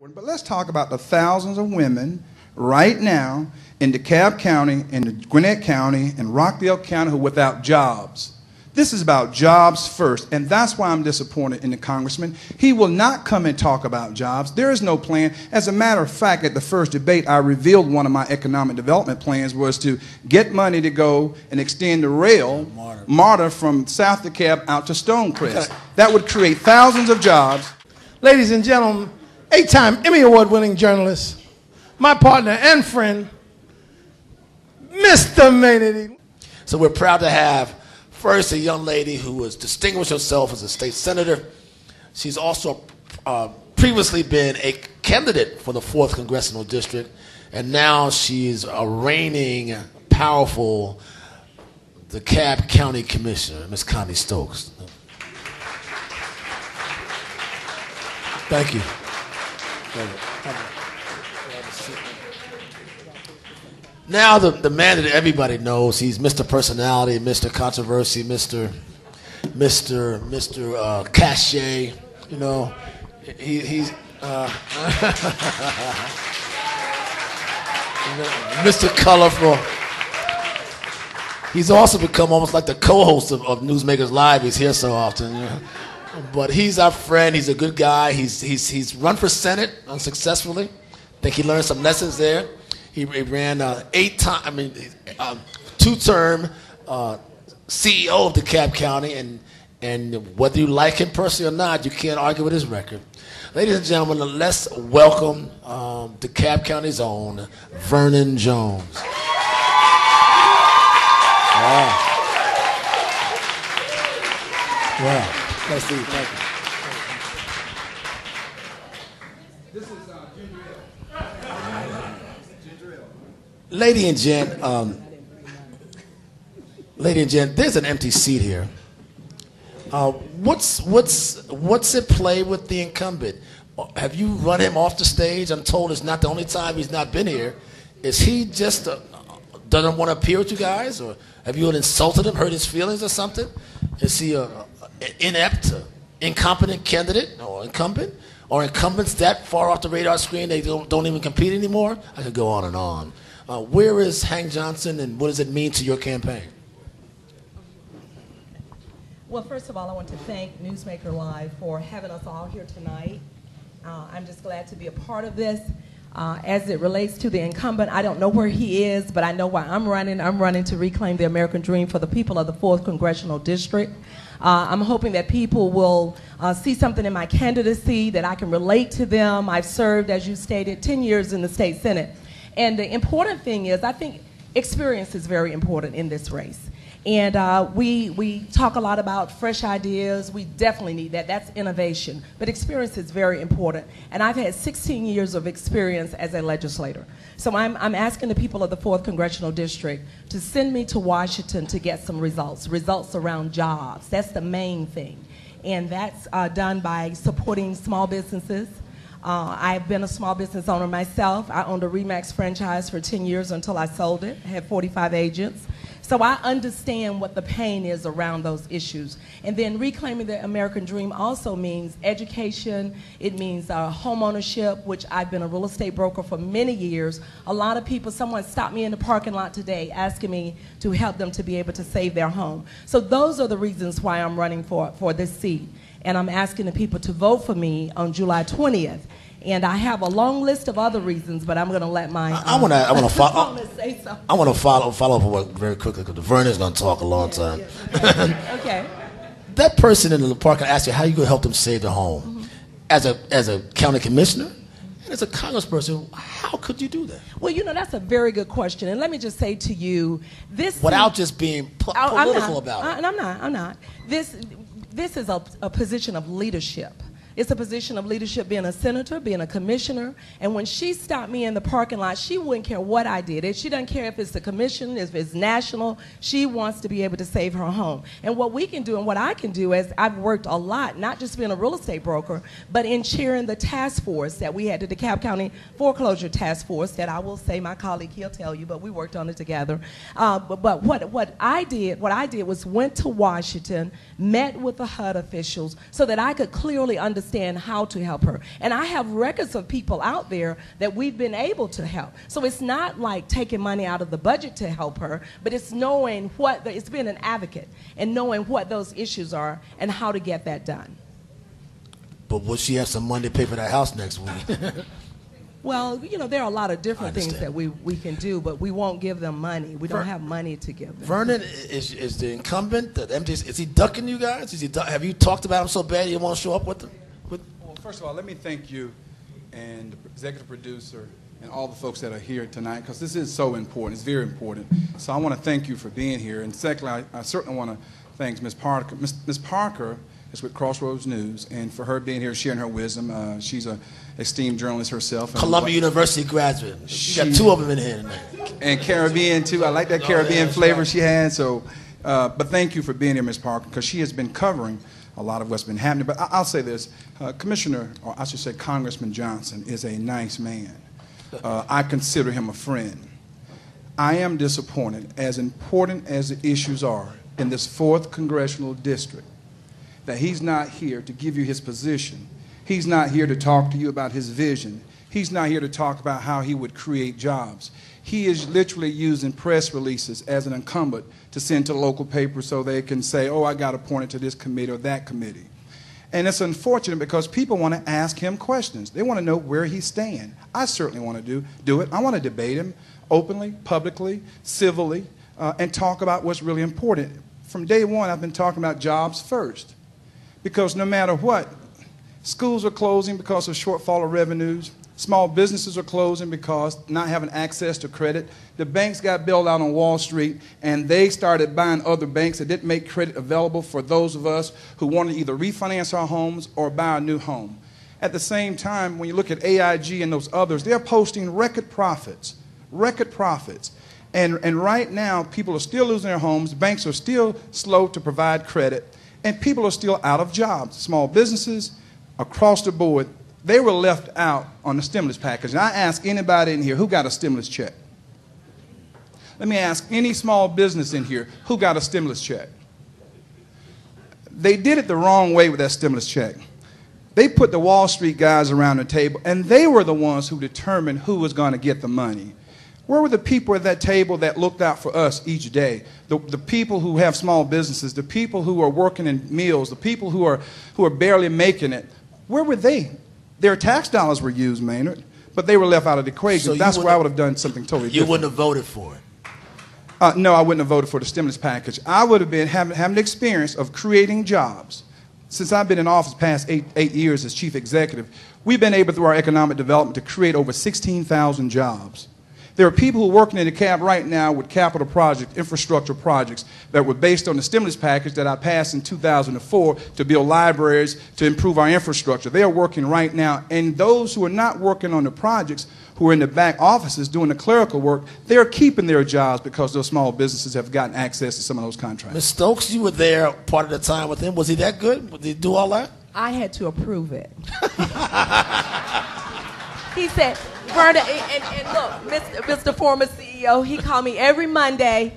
But let's talk about the thousands of women right now in DeKalb County, in Gwinnett County, in Rockdale County who are without jobs. This is about jobs first, and that's why I'm disappointed in the congressman. He will not come and talk about jobs. There is no plan. As a matter of fact, at the first debate, I revealed one of my economic development plans was to get money to go and extend the rail MARTA, MARTA from South DeKalb out to Stonecrest. That would create thousands of jobs. Ladies and gentlemen, eight time Emmy Award winning journalist, my partner and friend, Mr. Maynard. So we're proud to have first a young lady who has distinguished herself as a state senator. She's also uh, previously been a candidate for the 4th Congressional District, and now she's a reigning, powerful DeKalb County Commissioner, Ms. Connie Stokes. Thank you. Now the, the man that everybody knows, he's Mr. Personality, Mr. Controversy, Mr. Mr. Mr. Uh, Cachet, you know, he, he's uh, Mr. Colorful. He's also become almost like the co-host of, of Newsmakers Live. He's here so often. You know? But he's our friend. He's a good guy. He's, he's, he's run for Senate unsuccessfully. I think he learned some lessons there. He, he ran uh, eight time, I mean, uh, two-term uh, CEO of DeKalb County, and and whether you like him personally or not, you can't argue with his record. Ladies and gentlemen, let's welcome um, DeKalb County's own Vernon Jones. Wow. Wow. Nice to meet you. Thank you. Lady and gent, um, lady and gent, there's an empty seat here. Uh, what's what's what's at play with the incumbent? Have you run him off the stage? I'm told it's not the only time he's not been here. Is he just uh, doesn't want to appear with you guys, or have you insulted him, hurt his feelings, or something? Is he a, a inept, incompetent candidate or incumbent, or incumbents that far off the radar screen they don't, don't even compete anymore? I could go on and on. Uh, where is Hank Johnson, and what does it mean to your campaign? Well, first of all, I want to thank Newsmaker Live for having us all here tonight. Uh, I'm just glad to be a part of this. Uh, as it relates to the incumbent, I don't know where he is, but I know why I'm running. I'm running to reclaim the American dream for the people of the 4th Congressional District. Uh, I'm hoping that people will uh, see something in my candidacy that I can relate to them. I've served, as you stated, 10 years in the state senate. And the important thing is, I think experience is very important in this race. And uh, we, we talk a lot about fresh ideas. We definitely need that. That's innovation. But experience is very important. And I've had 16 years of experience as a legislator. So I'm, I'm asking the people of the 4th Congressional District to send me to Washington to get some results, results around jobs. That's the main thing. And that's uh, done by supporting small businesses, uh, I've been a small business owner myself. I owned a Remax franchise for 10 years until I sold it. I had 45 agents. So I understand what the pain is around those issues. And then reclaiming the American dream also means education. It means uh, home ownership, which I've been a real estate broker for many years. A lot of people, someone stopped me in the parking lot today asking me to help them to be able to save their home. So those are the reasons why I'm running for, for this seat and I'm asking the people to vote for me on July 20th. And I have a long list of other reasons, but I'm going to let my. I, I want to. I want to follow. I want to follow follow up on very quickly because the Vernon's going to talk a long time. Yeah, okay. that person in the park, I asked you how you going to help them save their home. Mm-hmm. As a as a county commissioner, and as a congressperson, how could you do that? Well, you know, that's a very good question. And let me just say to you, this. Without just being po- political not, about I, it. And I'm not, I'm not. This, this is a, a position of leadership. It's a position of leadership being a senator, being a commissioner. And when she stopped me in the parking lot, she wouldn't care what I did. She doesn't care if it's the commission, if it's national. She wants to be able to save her home. And what we can do and what I can do is I've worked a lot, not just being a real estate broker, but in chairing the task force that we had, the DeKalb County Foreclosure Task Force, that I will say my colleague, he'll tell you, but we worked on it together. Uh, but, but what, what I did, what I did was went to Washington, met with the HUD officials so that I could clearly understand understand how to help her. And I have records of people out there that we've been able to help. So it's not like taking money out of the budget to help her, but it's knowing what, the, it's being an advocate and knowing what those issues are and how to get that done. But will she have some money to pay for that house next week? Well, you know, there are a lot of different things that we, we can do, but we won't give them money. We don't Ver- have money to give them. Vernon is, is the incumbent. The MD, is he ducking you guys? Is he? Have you talked about him so bad you won't show up with them? With, Well, first of all, let me thank you and the executive producer and all the folks that are here tonight because this is so important. It's very important. So I want to thank you for being here. And secondly, I, I certainly want to thank Ms. Parker. Ms. Ms. Parker is with Crossroads News, and for her being here, sharing her wisdom. Uh, she's a esteemed journalist herself. and- Columbia University graduate. You got two of them in here tonight. and Caribbean too. I like that Caribbean that's flavor right. she had. So, uh, but thank you for being here, Ms. Parker, because she has been covering a lot of what's been happening. But I- I'll say this: uh, Commissioner, or I should say Congressman Johnson, is a nice man. Uh, I consider him a friend. I am disappointed, as important as the issues are in this fourth congressional district, that he's not here to give you his position. He's not here to talk to you about his vision. He's not here to talk about how he would create jobs. He is literally using press releases as an incumbent to send to local papers so they can say, oh, I got appointed to this committee or that committee. And it's unfortunate because people want to ask him questions. They want to know where he stands. I certainly want to do, do it. I want to debate him openly, publicly, civilly, uh, and talk about what's really important. From day one, I've been talking about jobs first. Because no matter what, schools are closing because of shortfall of revenues. Small businesses are closing because not having access to credit. The banks got bailed out on Wall Street, and they started buying other banks that didn't make credit available for those of us who wanted to either refinance our homes or buy a new home. At the same time, when you look at AIG and those others, they're posting record profits, record profits. And, and right now, people are still losing their homes, banks are still slow to provide credit, and people are still out of jobs. Small businesses across the board, they were left out on the stimulus package. And I ask anybody in here who got a stimulus check? Let me ask any small business in here who got a stimulus check? They did it the wrong way with that stimulus check. They put the Wall Street guys around the table, and they were the ones who determined who was going to get the money. Where were the people at that table that looked out for us each day? The, the people who have small businesses, the people who are working in meals, the people who are, who are barely making it. Where were they? Their tax dollars were used, Maynard, but they were left out of the equation. So That's why I wouldn't- have done something totally different. You different. wouldn't have voted for it. Uh, no, I wouldn't have voted for the stimulus package. I would have been having, having the experience of creating jobs. Since I've been in office past eight, eight years as chief executive, we've been able through our economic development to create over 16,000 jobs. There are people who are working in DeKalb right now with capital projects, infrastructure projects that were based on the stimulus package that I passed in 2004 to build libraries, to improve our infrastructure. They are working right now. And those who are not working on the projects, who are in the back offices doing the clerical work, they're keeping their jobs because those small businesses have gotten access to some of those contracts. Ms. Stokes, you were there part of the time with him. Was he that good? Did he do all that? I had to approve it. he said, Verna, and, and, look, Mr. Mr. Former CEO, he called me every Monday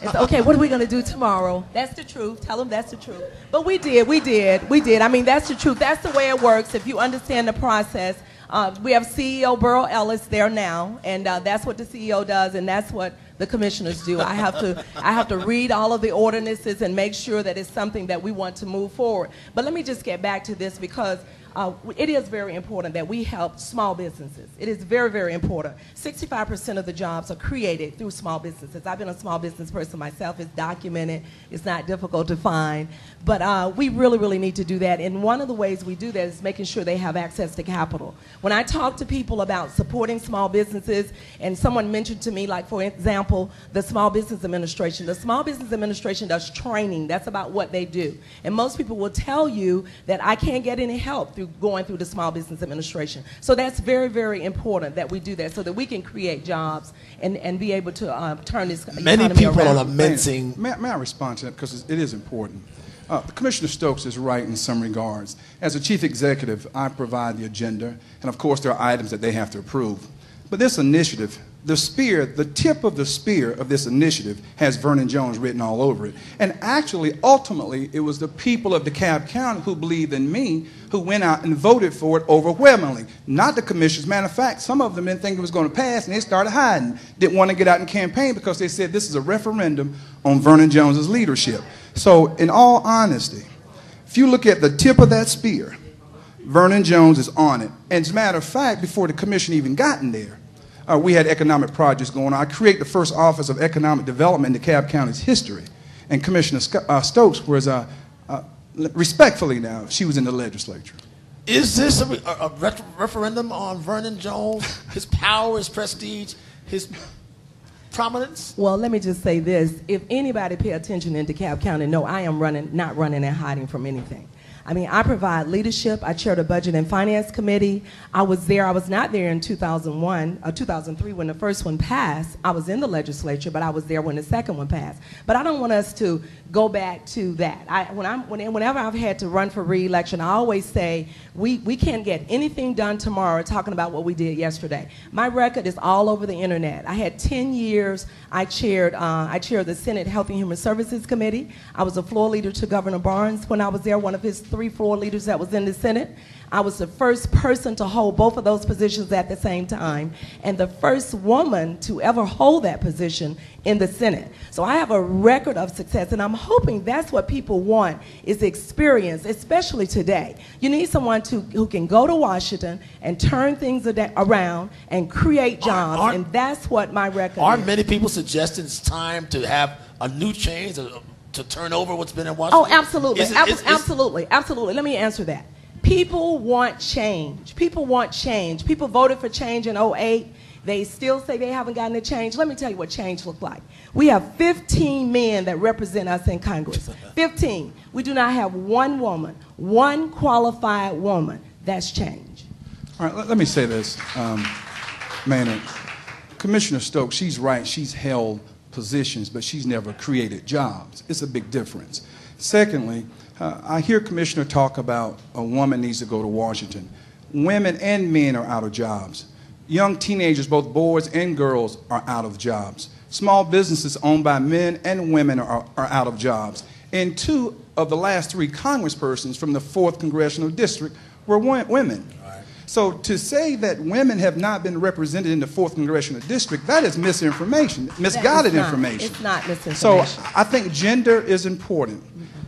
said, okay, what are we going to do tomorrow? That's the truth. Tell him that's the truth. But we did, we did, we did. I mean, that's the truth. That's the way it works if you understand the process. Uh, we have CEO Burrell Ellis there now, and uh, that's what the CEO does, and that's what the commissioners do. I have to, I have to read all of the ordinances and make sure that it's something that we want to move forward. But let me just get back to this because uh, it is very important that we help small businesses. It is very, very important. 65% of the jobs are created through small businesses. I've been a small business person myself. It's documented. It's not difficult to find. But uh, we really, really need to do that. And one of the ways we do that is making sure they have access to capital. When I talk to people about supporting small businesses, and someone mentioned to me, like for example, the Small Business Administration. The Small Business Administration does training. That's about what they do. And most people will tell you that I can't get any help through going through the Small Business Administration. So that's very, very important that we do that so that we can create jobs and, and be able to uh, turn this Many economy people around. are lamenting. May, may I respond to that because it is important? Uh, Commissioner Stokes is right in some regards. As a chief executive, I provide the agenda, and of course, there are items that they have to approve. But this initiative, the spear, the tip of the spear of this initiative has Vernon Jones written all over it. And actually, ultimately, it was the people of DeKalb County who believed in me who went out and voted for it overwhelmingly, not the commissioners. Matter of fact, some of them didn't think it was going to pass and they started hiding, didn't want to get out and campaign because they said this is a referendum on Vernon Jones's leadership. So, in all honesty, if you look at the tip of that spear, Vernon Jones is on it. And as a matter of fact, before the commission even gotten there, uh, we had economic projects going on. I created the first Office of Economic Development in DeKalb County's history. And Commissioner uh, Stokes was, uh, uh, respectfully now, she was in the legislature. Is this a, a, a referendum on Vernon Jones, his power, his prestige, his prominence? Well, let me just say this. If anybody pay attention in DeKalb County, no, I am running, not running and hiding from anything. I mean, I provide leadership. I chair the Budget and Finance Committee. I was there. I was not there in 2001 or uh, 2003 when the first one passed. I was in the legislature, but I was there when the second one passed. But I don't want us to go back to that. I, when I'm, when, whenever I've had to run for reelection, I always say we, we can't get anything done tomorrow talking about what we did yesterday. My record is all over the internet. I had 10 years. I chaired, uh, I chaired the Senate Health and Human Services Committee. I was a floor leader to Governor Barnes when I was there, one of his three floor leaders that was in the Senate. I was the first person to hold both of those positions at the same time, and the first woman to ever hold that position in the Senate. So I have a record of success, and I'm hoping that's what people want is experience, especially today. You need someone to, who can go to Washington and turn things around and create jobs, aren't, and that's what my record Aren't is. many people suggesting it's time to have a new change, to turn over what's been in Washington? Oh, absolutely. Is it, is, absolutely. Absolutely. Let me answer that. People want change. People want change. People voted for change in 08. They still say they haven't gotten a change. Let me tell you what change looked like. We have 15 men that represent us in Congress. 15. We do not have one woman, one qualified woman. That's change. All right, let, let me say this, um, Maynard. Commissioner Stokes, she's right. She's held positions, but she's never created jobs. It's a big difference. Secondly, uh, I hear Commissioner talk about a woman needs to go to Washington. Women and men are out of jobs. Young teenagers, both boys and girls, are out of jobs. Small businesses owned by men and women are, are out of jobs. And two of the last three congresspersons from the 4th Congressional District were women. So to say that women have not been represented in the fourth congressional district, that is misinformation, misguided not, information. It's not misinformation. So I think gender is important.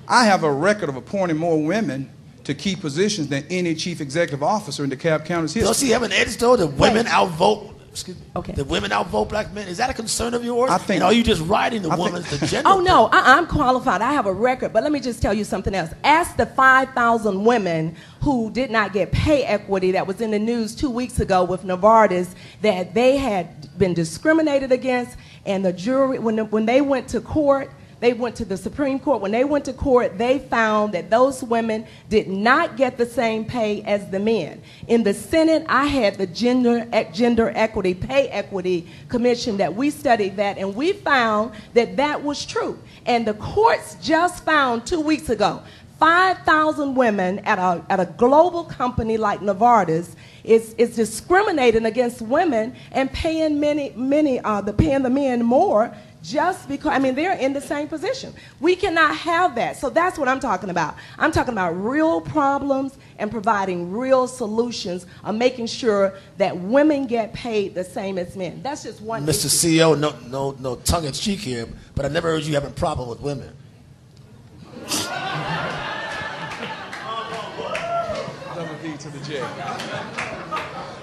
I have a record of appointing more women to key positions than any chief executive officer in DeKalb County's history. Does he have an edge though? The women outvote excuse me, okay. the women outvote black men. Is that a concern of yours? I think. And are you just riding the I woman's think, agenda? Oh no, I, am uh-uh, qualified. I have a record. But let me just tell you something else. Ask the 5,000 women who did not get pay equity that was in the news two weeks ago with Novartis that they had been discriminated against, and the jury when the, when they went to court they went to the Supreme Court. When they went to court, they found that those women did not get the same pay as the men. In the Senate, I had the Gender, Gender Equity, Pay Equity Commission that we studied that, and we found that that was true. And the courts just found two weeks ago 5,000 women at a, at a global company like Novartis is, is discriminating against women and paying many, many, uh, the, paying the men more just because, I mean, they're in the same position. We cannot have that. So that's what I'm talking about. I'm talking about real problems and providing real solutions of making sure that women get paid the same as men. That's just one. Mr. Issue. CEO, no, no, no tongue in cheek here, but I never heard you having a problem with women.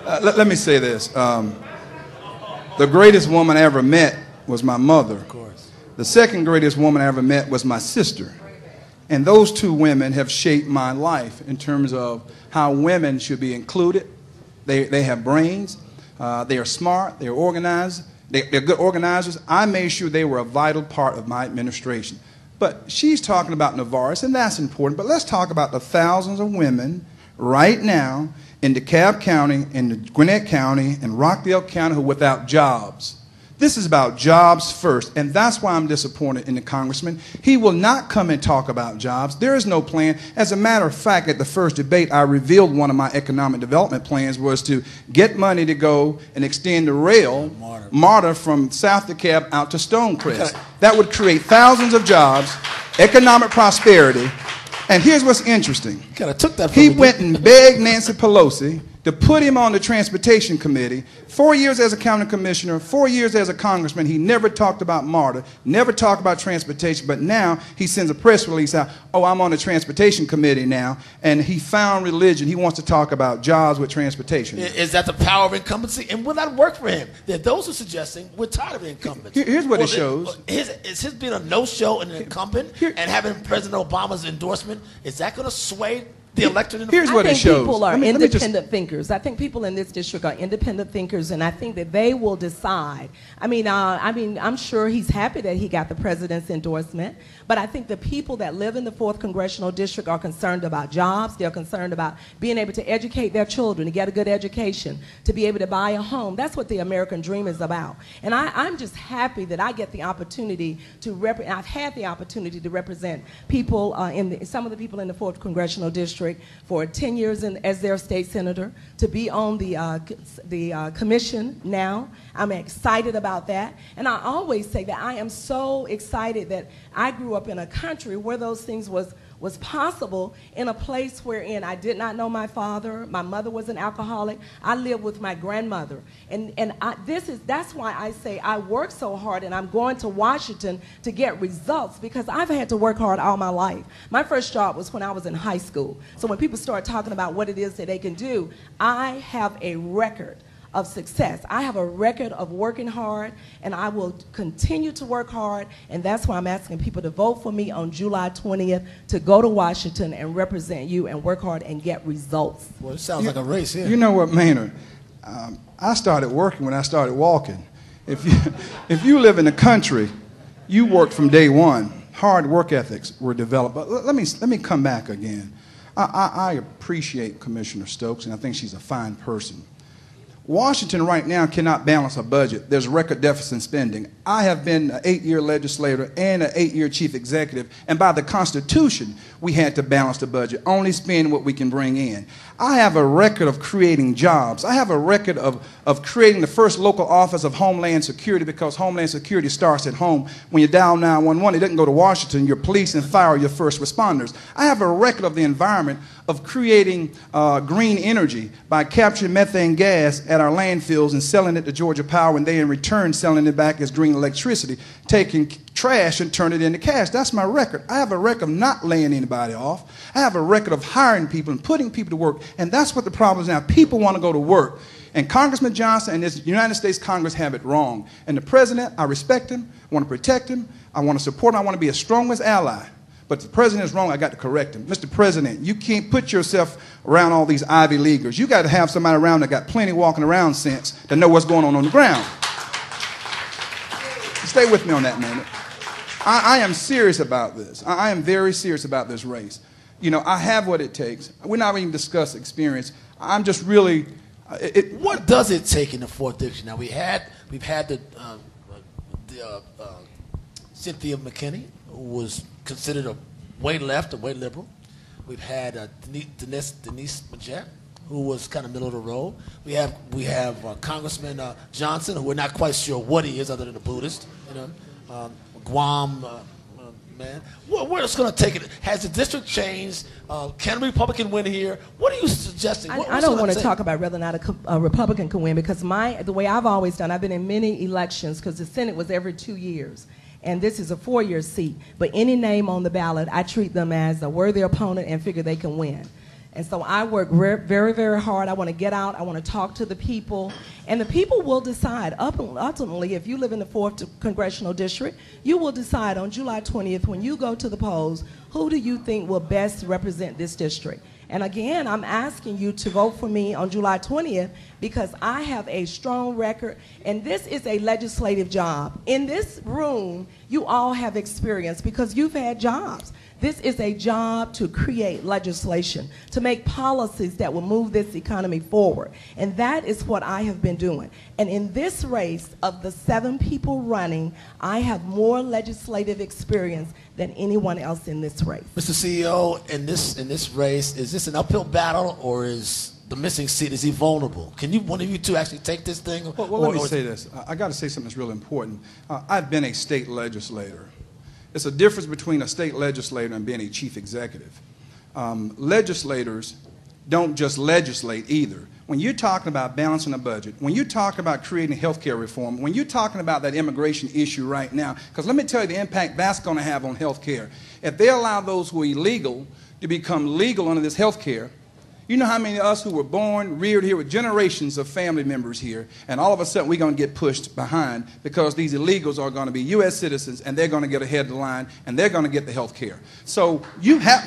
Uh, let, let, me say this. Um, the greatest woman I ever met was my mother. Of course. The second greatest woman I ever met was my sister. And those two women have shaped my life in terms of how women should be included. They, they have brains, uh, they are smart, they're organized, they, they're good organizers. I made sure they were a vital part of my administration. But she's talking about Novartis, and that's important. But let's talk about the thousands of women right now in DeKalb County, in Gwinnett County, in Rockdale County who are without jobs. This is about jobs first, and that's why I'm disappointed in the congressman. He will not come and talk about jobs. There is no plan. As a matter of fact, at the first debate, I revealed one of my economic development plans was to get money to go and extend the rail, MARTA. MARTA from South DeKalb out to Stonecrest. That would create thousands of jobs, economic prosperity, and here's what's interesting. Kind of took that from He went and begged Nancy Pelosi to put him on the transportation committee. Four years as a county commissioner, four years as a congressman. He never talked about MARTA, never talked about transportation, but now he sends a press release out, oh, I'm on the transportation committee now, and he found religion. He wants to talk about jobs with transportation. Is that the power of incumbency? And will that work for him? There are those who are suggesting we're tired of incumbents. Here's what it shows. His, is his being a no-show and an incumbent Here- and having President Obama's endorsement, is that going to sway the electorate? In the Here's I what it think shows. people are Let me- let me just- independent thinkers. I think people in this district are independent thinkers, and I think that they will decide. I mean, uh, I mean, I'm sure he's happy that he got the president's endorsement, but I think the people that live in the fourth congressional district are concerned about jobs. They're concerned about being able to educate their children, to get a good education, to be able to buy a home. That's what the American dream is about. And I, I'm just happy that I get the opportunity to rep- I've had the opportunity to represent people uh, in the, some of the people in the fourth congressional district for 10 years in, as their state senator, to be on the, uh, the uh, commission now. I'm excited about that. And I always say that I am so excited that I grew up in a country where those things was was possible in a place wherein I did not know my father. My mother was an alcoholic. I lived with my grandmother. And, and I, this is, that's why I say I work so hard and I'm going to Washington to get results because I've had to work hard all my life. My first job was when I was in high school. So when people start talking about what it is that they can do, I have a record of success. I have a record of working hard, and I will continue to work hard, and that's why I'm asking people to vote for me on July 20th to go to Washington and represent you and work hard and get results. Well, it sounds like a race here. You know what, Maynard? Um, I started working when I started walking. If you, if you live in the country, you worked from day one. Hard work ethics were developed. But let let me, let me come back again. I, I, I appreciate Commissioner Stokes, and I think she's a fine person. Washington right now cannot balance a budget. There's record deficit spending. I have been an eight year legislator and an eight year chief executive, and by the Constitution, we had to balance the budget, only spend what we can bring in. I have a record of creating jobs. I have a record of, of creating the first local office of Homeland Security because Homeland Security starts at home. When you dial 911, it doesn't go to Washington. Your police and fire are your first responders. I have a record of the environment of creating uh, green energy by capturing methane gas at our landfills and selling it to Georgia Power, and they in return selling it back as green electricity, taking trash and turning it into cash. That's my record. I have a record of not laying anybody off. I have a record of hiring people and putting people to work, and that's what the problem is now. People want to go to work. And Congressman Johnson and this United States Congress have it wrong. And the president, I respect him, I want to protect him, I want to support him, I want to be a strongest ally. But the president is wrong, I got to correct him. Mr. President, you can't put yourself around all these Ivy Leaguers. You got to have somebody around that got plenty walking around sense to know what's going on on the ground. Stay with me on that minute. I, I am serious about this. I, I am very serious about this race. You know, I have what it takes. We're not even discuss experience. I'm just really. uh, It, it, What does it take in the fourth district? Now we had we've had the, uh, the uh, uh, Cynthia McKinney, was considered a way left, a way liberal. We've had uh, Denise, Denise, Denise Majette, who was kind of middle of the road. We have we have uh, Congressman uh, Johnson, who we're not quite sure what he is, other than a Buddhist. You know, um, Guam. Uh, uh, Man, what, where it's going to take it? Has the district changed? Uh, can a Republican win here? What are you suggesting? I, What- I it don't want to talk about whether or not a, a Republican can win because my the way I've always done, I've been in many elections because the Senate was every two years, and this is a four-year seat. But any name on the ballot, I treat them as a worthy opponent and figure they can win. And so I work very, very hard. I want to get out. I want to talk to the people, and the people will decide. Ultimately, if you live in the fourth congressional district, you will decide on July 20th when you go to the polls who do you think will best represent this district. And again, I'm asking you to vote for me on July 20th because I have a strong record, and this is a legislative job. In this room, you all have experience because you've had jobs. This is a job to create legislation, to make policies that will move this economy forward. And that is what I have been doing. And in this race of the seven people running, I have more legislative experience than anyone else in this race. Mr. CEO, in this in this race, is this an uphill battle or is the missing seat is he vulnerable? Can you one of you two actually take this thing? Well, well let me say this. I, I got to say something that's really important. Uh, I've been a state legislator. It's a difference between a state legislator and being a chief executive. Um, legislators don't just legislate either. When you're talking about balancing a budget, when you're talking about creating health care reform, when you're talking about that immigration issue right now, because let me tell you the impact that's going to have on health care. If they allow those who are illegal to become legal under this health care, you know how many of us who were born, reared here with generations of family members here, and all of a sudden we're going to get pushed behind because these illegals are going to be U.S. citizens and they're going to get ahead of the line and they're going to get the health care. So you have,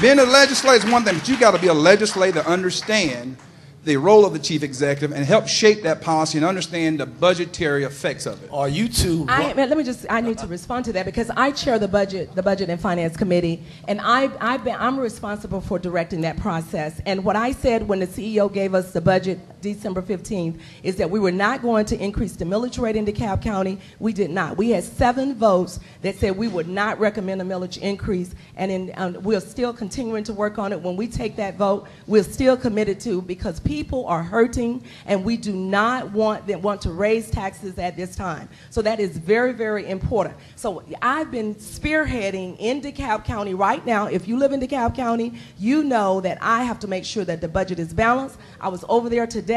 being a legislator is one thing, but you got to be a legislator to understand the role of the chief executive and help shape that policy and understand the budgetary effects of it. Are you two? I, let me just. I need to respond to that because I chair the budget, the budget and finance committee, and I, I've been, I'm responsible for directing that process. And what I said when the CEO gave us the budget December 15th is that we were not going to increase the millage rate in DeKalb County. We did not. We had seven votes that said we would not recommend a millage increase, and in, um, we're still continuing to work on it. When we take that vote, we're still committed to because people are hurting, and we do not want them want to raise taxes at this time. So that is very, very important. So I've been spearheading in DeKalb County right now. If you live in DeKalb County, you know that I have to make sure that the budget is balanced. I was over there today.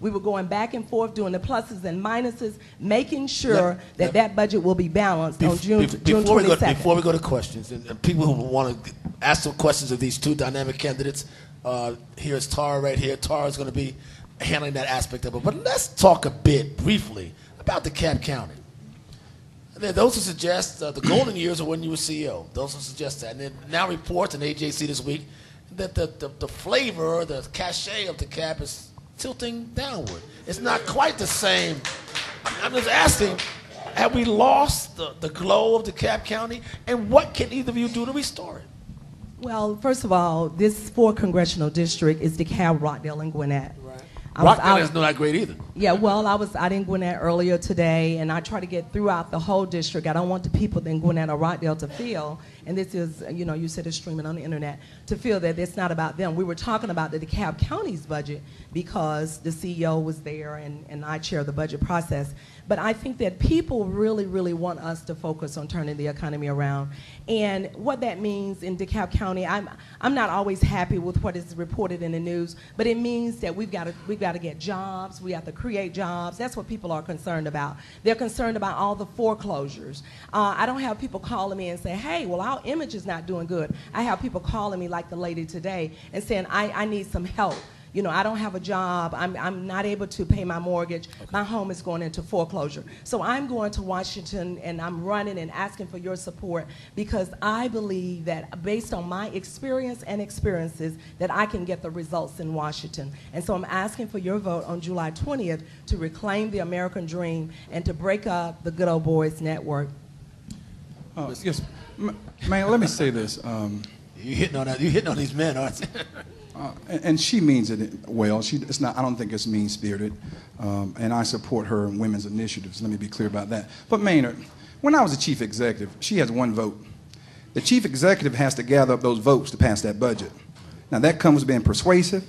We were going back and forth doing the pluses and minuses, making sure that that budget will be balanced on June, June before 22nd. We go, before we go to questions, and, and people who want to ask some questions of these two dynamic candidates, uh, here's Tara right here. Tara is going to be handling that aspect of it. But let's talk a bit briefly about DeKalb County. And those who suggest uh, the golden years are when you were CEO. Those who suggest that. And then now reports in AJC this week that the, the, the flavor, the cachet of DeKalb is tilting downward. It's not quite the same. I'm just asking, have we lost the, the glow of DeKalb County? And what can either of you do to restore it? Well, first of all, this four congressional district is DeKalb, Rockdale, and Gwinnett. Right. I was Rockdale out- is not that great either. Yeah, well, I was out in Gwinnett earlier today, and I try to get throughout the whole district. I don't want the people in Gwinnett or Rockdale to feel, and this is, you know, you said it's streaming on the internet, to feel that it's not about them. We were talking about the DeKalb County's budget because the CEO was there and, and I chair the budget process. But I think that people really, really want us to focus on turning the economy around. And what that means in DeKalb County, I'm, I'm not always happy with what is reported in the news, but it means that we've got to, we've got to get jobs, we have to create jobs. That's what people are concerned about. They're concerned about all the foreclosures. Uh, I don't have people calling me and say, hey, well, our image is not doing good. I have people calling me like the lady today and saying, I, I need some help. You know, I don't have a job. I'm, I'm not able to pay my mortgage. My home is going into foreclosure. So I'm going to Washington and I'm running and asking for your support because I believe that based on my experience and experiences that I can get the results in Washington. And so I'm asking for your vote on July 20th to reclaim the American dream and to break up the Good Old Boys Network. Uh, yes, M- man, let me say this. Um, You hitting on that? You hitting on these men, aren't you? Uh, and, and she means it well. She, it's not, I don't think it's mean spirited. Um, and I support her and women's initiatives. Let me be clear about that. But Maynard, when I was the chief executive, she has one vote. The chief executive has to gather up those votes to pass that budget. Now, that comes with being persuasive,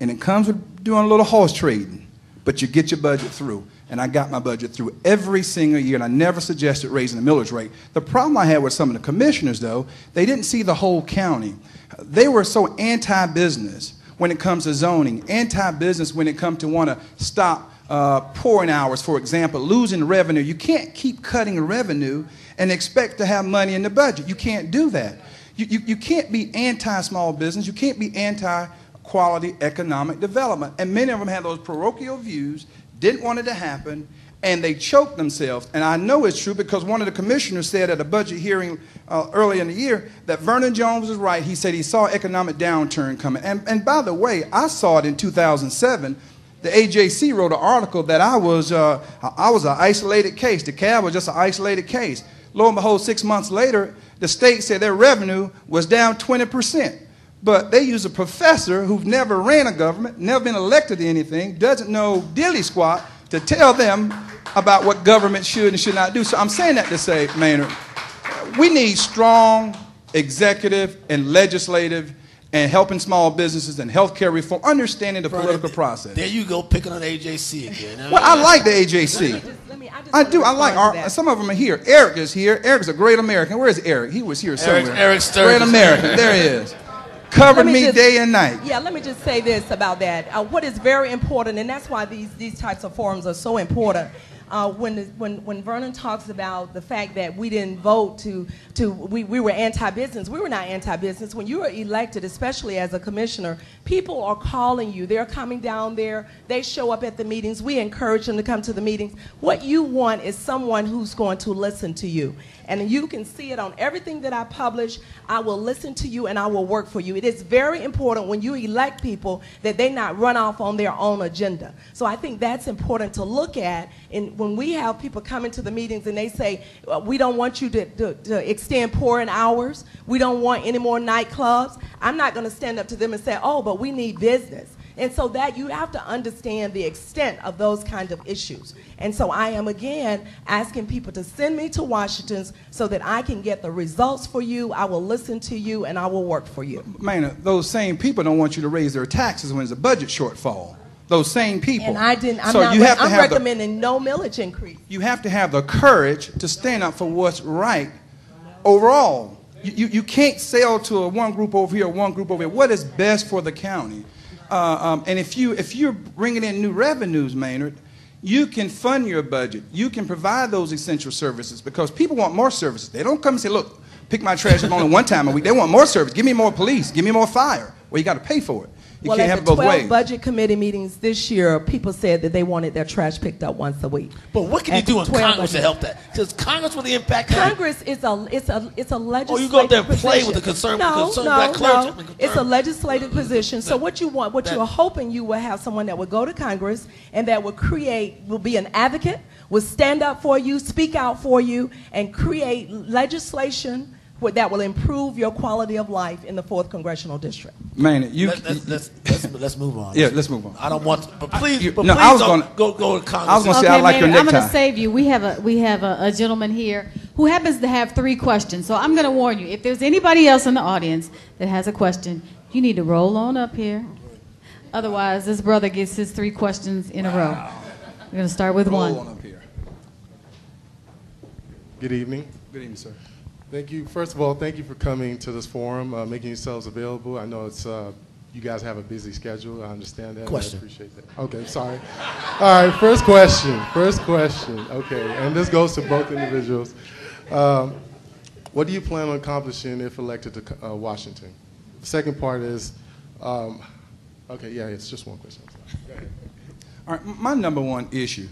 and it comes with doing a little horse trading, but you get your budget through. And I got my budget through every single year, and I never suggested raising the millage rate. The problem I had with some of the commissioners, though, they didn't see the whole county. They were so anti business when it comes to zoning, anti business when it comes to want to stop uh, pouring hours, for example, losing revenue. You can't keep cutting revenue and expect to have money in the budget. You can't do that. You, you, you can't be anti small business. You can't be anti quality economic development. And many of them had those parochial views, didn't want it to happen, and they choked themselves. And I know it's true because one of the commissioners said at a budget hearing uh, early in the year that Vernon Jones was right. He said he saw economic downturn coming. And, and by the way, I saw it in 2007 the AJC wrote an article that I was, uh, I was an isolated case. DeKalb was just an isolated case. Lo and behold, six months later, the state said their revenue was down 20%. But they use a professor who's never ran a government, never been elected to anything, doesn't know dilly squat to tell them about what government should and should not do. So I'm saying that to say, Maynard, we need strong executive and legislative and helping small businesses and healthcare reform, understanding the political process. There you go, picking on AJC again. Well, I like the AJC. just- let me- just I do. I like our, some of them are here. Eric is here. Eric's a great American. Where is Eric? He was here somewhere. Eric Stirgus. Great American. There he is. Covered Let me, just- day and night. Yeah, let me just say this about that. Uh, what is very important, and that's why these, these types of forums are so important. Uh, when, when, when Vernon talks about the fact that we didn't vote to, to we, we were anti-business, we were not anti-business. When you are elected, especially as a commissioner, people are calling you. They're coming down there. They show up at the meetings. We encourage them to come to the meetings. What you want is someone who's going to listen to you. And you can see it on everything that I publish. I will listen to you and I will work for you. It is very important when you elect people that they not run off on their own agenda. So I think that's important to look at. And when we have people come into the meetings and they say, "Uh, we don't want you to, to, to extend pouring hours, we don't want any more nightclubs, I'm not going to stand up to them and say, oh, but we need business. And so that you have to understand the extent of those kind of issues. And so I am again asking people to send me to Washington so that I can get the results for you. I will listen to you and I will work for you. Man, those same people don't want you to raise their taxes when there's a budget shortfall. Those same people. And I didn't. I'm so not. you have to I'm have the, recommending no millage increase. you have to have the courage to stand up for what's right overall. You, you, you can't sell to a one group over here, one group over here. What is best for the county? Uh, um, and if, you, if you're bringing in new revenues, Maynard, you can fund your budget. You can provide those essential services because people want more services. They don't come and say, look, pick my trash up only one time a week. They want more service. Give me more police. Give me more fire. Well, you got to pay for it. You well, can't at have the both 12 ways. budget committee meetings this year, people said that they wanted their trash picked up once a week. But what can you do in 12 Congress to budget. help that? Does Congress really impact? Congress is a it's a it's a legislative. Oh, you go up there and play position. with the concern- No, concerned no, no. It's a legislative position. So what you want, what That- you're hoping you will have someone that will go to Congress and that will create, will be an advocate, will stand up for you, speak out for you, and create legislation wh- that will improve your quality of life in the fourth congressional district. Maynard, you. Let, let's, let's, let's, let's move on. Yeah, let's move on. I don't want, to, but please, you- but no, please I was don't gonna- go go to Congress. I was gonna say- okay, I like your Maynard, I'm going to save you. We have a we have a, a gentleman here who happens to have three questions. So I'm going to warn you. If there's anybody else in the audience that has a question, you need to roll on up here. Otherwise, this brother gets his three questions in a row. We're going to start with Roll one. on up here. Good evening. Good evening, sir. Thank you. First of all, thank you for coming to this forum, uh, making yourselves available. I know it's uh, you guys have a busy schedule. I understand that. Question. I appreciate that. Okay, sorry. All right, first question. First question. Okay, and this goes to both individuals. Um, what do you plan on accomplishing if elected to uh, Washington? The second part is, um, okay, yeah, it's just one question. Sorry. Go ahead. All right, my number one issue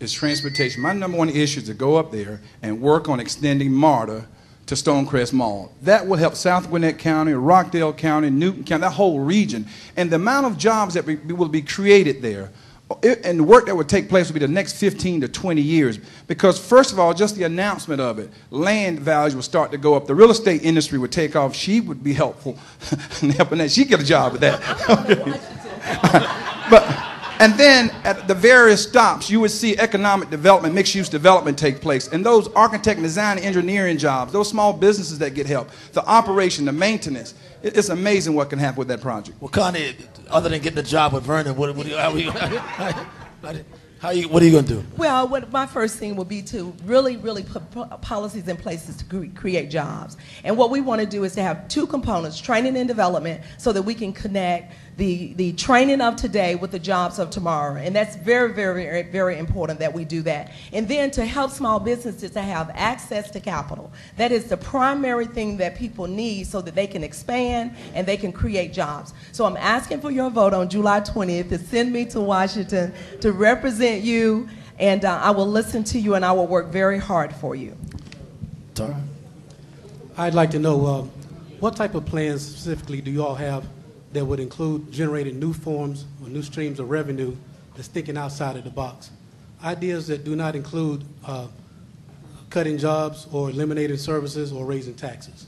is transportation. My number one issue is to go up there and work on extending MARTA to Stonecrest Mall. That will help South Gwinnett County, Rockdale County, Newton County, that whole region. And the amount of jobs that be, will be created there uh, it- and the work that would take place will be the next 15 to 20 years. Because, first of all, just the announcement of it, land values will start to go up. The real estate industry would take off. She would be helpful in helping that. She'd get a job with that. but and then at the various stops, you would see economic development, mixed use development take place. And those architect, design, engineering jobs, those small businesses that get help, the operation, the maintenance. It's amazing what can happen with that project. Well, Connie, other than getting a job with Vernon, what, what, you- how, are you, how, do- how you, what are you going to do? Well, what my first thing would be to really, really put policies in places to create jobs. And what we want to do is to have two components, training and development, so that we can connect the, the training of today with the jobs of tomorrow. And that's very, very, very, important that we do that. And then to help small businesses to have access to capital. That is the primary thing that people need so that they can expand and they can create jobs. So I'm asking for your vote on July 20th to send me to Washington to represent you, and uh, I will listen to you and I will work very hard for you. Tara? I'd like to know uh, what type of plans specifically do you all have that would include generating new forms or new streams of revenue that's thinking outside of the box? Ideas that do not include uh, cutting jobs or eliminating services or raising taxes?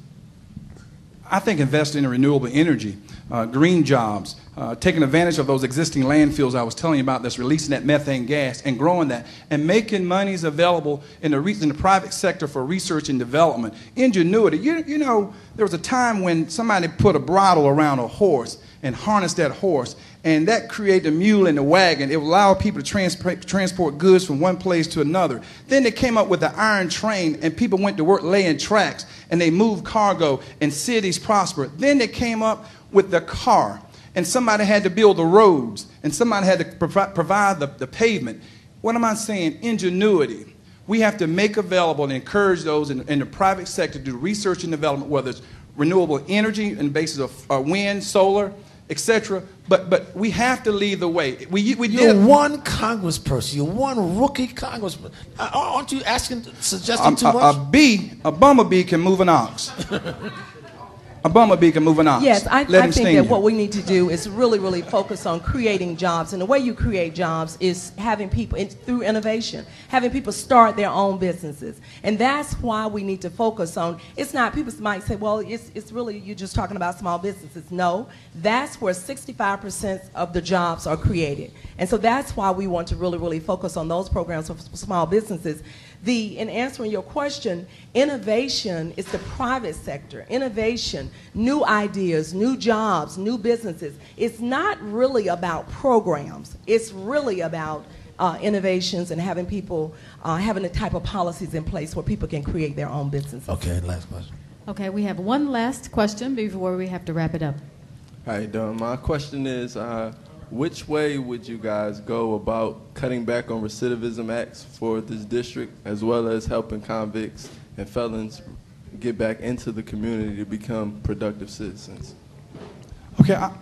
I think investing in renewable energy, uh, green jobs, uh, taking advantage of those existing landfills I was telling you about that's releasing that methane gas and growing that, and making monies available in the, in the private sector for research and development. Ingenuity. You, you know, there was a time when somebody put a bridle around a horse and harnessed that horse, and that created a mule and a wagon. It allowed people to transport, transport goods from one place to another. Then they came up with the iron train, and people went to work laying tracks, and they moved cargo, and cities prospered. Then they came up with the car, and somebody had to build the roads, and somebody had to provi- provide the, the pavement. What am I saying? Ingenuity. We have to make available and encourage those in, in the private sector to do research and development, whether it's renewable energy and the basis of uh, wind, solar, etc. But but we have to lead the way. We we You're did. one congressperson. You're one rookie congressman. Uh, Aren't you asking, suggesting Um, too a, much? a bee, a bumblebee can move an ox. a bumblebee can move an ox. Yes, I, I think that you. what we need to do is really, really focus on creating jobs. And the way you create jobs is having people, it's through innovation, having people start their own businesses. And that's why we need to focus on, it's not, people might say, well, it's, it's really, you're just talking about small businesses. No, that's where 65% of the jobs are created. And so that's why we want to really, really focus on those programs for small businesses. The, in answering your question, innovation is the private sector. Innovation, new ideas, new jobs, new businesses. It's not really about programs. It's really about uh, innovations and having people, uh, having the type of policies in place where people can create their own businesses. okay, last question. Okay, we have one last question before we have to wrap it up. How you doing? My question is, uh, which way would you guys go about cutting back on recidivism acts for this district, as well as helping convicts and felons get back into the community to become productive citizens? Okay, I,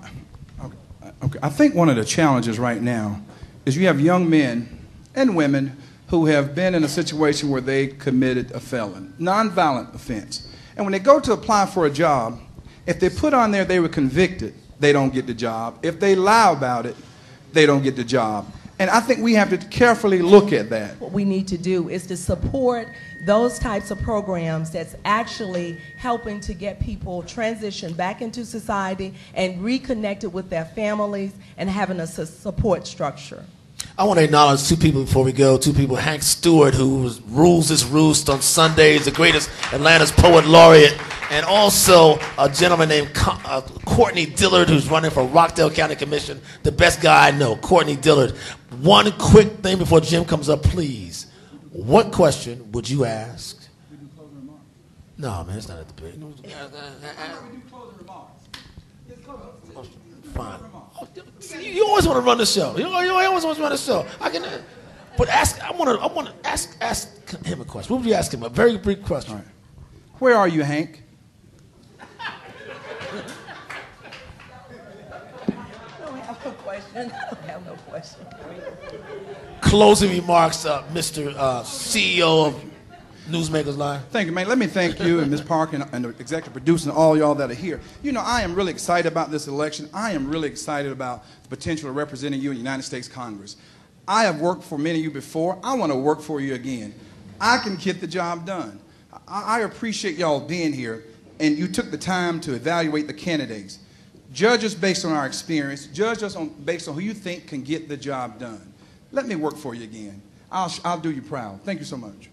okay. I think one of the challenges right now is you have young men and women who have been in a situation where they committed a felon, nonviolent offense. And when they go to apply for a job, if they put on there they were convicted, they don't get the job. If they lie about it, they don't get the job. And I think we have to carefully look at that. What we need to do is to support those types of programs that's actually helping to get people transition back into society and reconnected with their families and having a su- support structure. I want to acknowledge two people before we go. Two people. Hank Stewart, who rules this roost on Sundays, the greatest Atlanta's poet laureate, and also a gentleman named Co- uh, Courtney Dillard, who's running for Rockdale County Commission. The best guy I know, Courtney Dillard. One quick thing before Jim comes up, please. What question would you ask? No, man, it's not at the big. Fine. See, You always want to run the show. You, you always want to run the show. I can, but ask. I want to. I want to ask ask him a question. What would you ask him? A very brief question. Where are you, Hank? I don't have no question. I have no question. Closing remarks, uh, Mr. Uh, CEO of Newsmakers Live. Thank you, man. Let me thank you and Ms. Park and, and the executive producer and all y'all that are here. You know, I am really excited about this election. I am really excited about the potential of representing you in the United States Congress. I have worked for many of you before. I want to work for you again. I can get the job done. I, I appreciate y'all being here, and you took the time to evaluate the candidates. Judge us based on our experience. Judge us on, based on who you think can get the job done. Let me work for you again. I'll, I'll do you proud. Thank you so much.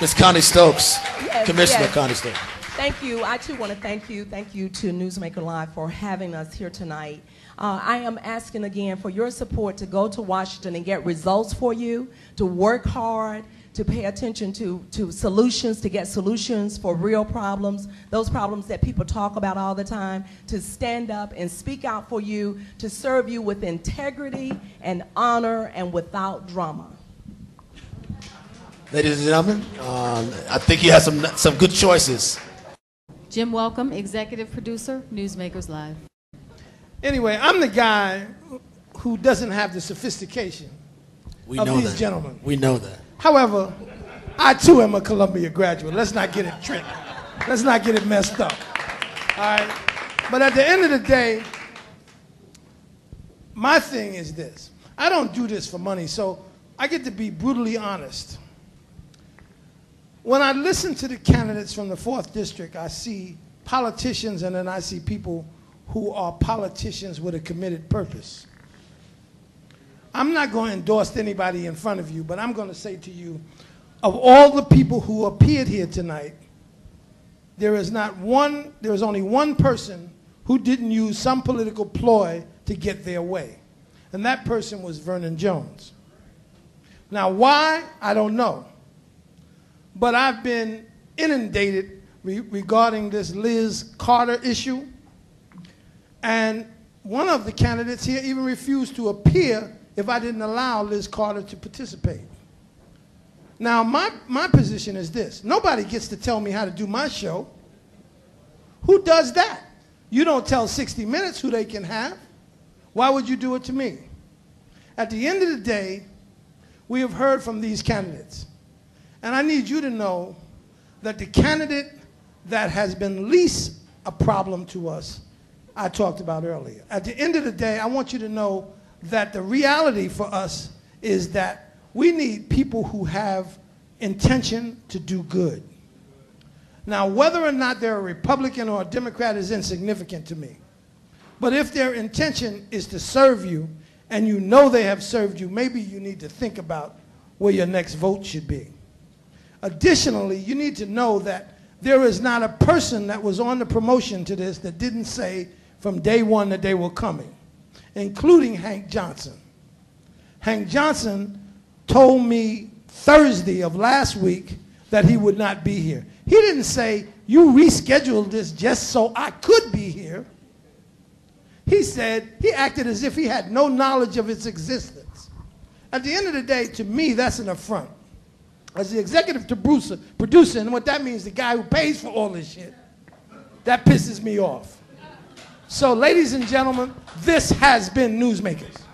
Ms. Connie Stokes, Yes, Commissioner yes. Connie Stokes. Thank you. I too want to thank you. Thank you to Newsmaker Live for having us here tonight. Uh, I am asking again for your support to go to Washington and get results for you, to work hard, to pay attention to, to solutions, to get solutions for real problems, those problems that people talk about all the time, to stand up and speak out for you, to serve you with integrity and honor and without drama. Ladies and gentlemen, um, I think you have some some good choices. Jim Welcome, executive producer, Newsmakers Live. Anyway, I'm the guy who doesn't have the sophistication We of know these that. gentlemen. We know that. However, I too am a Columbia graduate. Let's not get it tricked. Let's not get it messed up. All right? But at the end of the day, my thing is this I don't do this for money, so I get to be brutally honest. when I listen to the candidates from the fourth district, I see politicians and then I see people who are politicians with a committed purpose. I'm not going to endorse anybody in front of you, but I'm going to say to you, of all the people who appeared here tonight, there is not one, there is only one person who didn't use some political ploy to get their way. And that person was Vernon Jones. Now, why? I don't know. But I've been inundated re regarding this Liz Carter issue. And one of the candidates here even refused to appear if I didn't allow Liz Carter to participate. Now, my, my position is this nobody gets to tell me how to do my show. Who does that? You don't tell 60 Minutes who they can have. Why would you do it to me? At the end of the day, we have heard from these candidates. And I need you to know that the candidate that has been least a problem to us, I talked about earlier. At the end of the day, I want you to know that the reality for us is that we need people who have intention to do good. Now, whether or not they're a Republican or a Democrat is insignificant to me. But if their intention is to serve you and you know they have served you, maybe you need to think about where your next vote should be. Additionally, you need to know that there is not a person that was on the promotion to this that didn't say from day one that they were coming, including Hank Johnson. Hank Johnson told me Thursday of last week that he would not be here. He didn't say, You rescheduled this just so I could be here. He said, He acted as if he had no knowledge of its existence. At the end of the day, to me, that's an affront. As the executive producer, producer, and what that means, the guy who pays for all this shit, that pisses me off. So, ladies and gentlemen, this has been Newsmakers.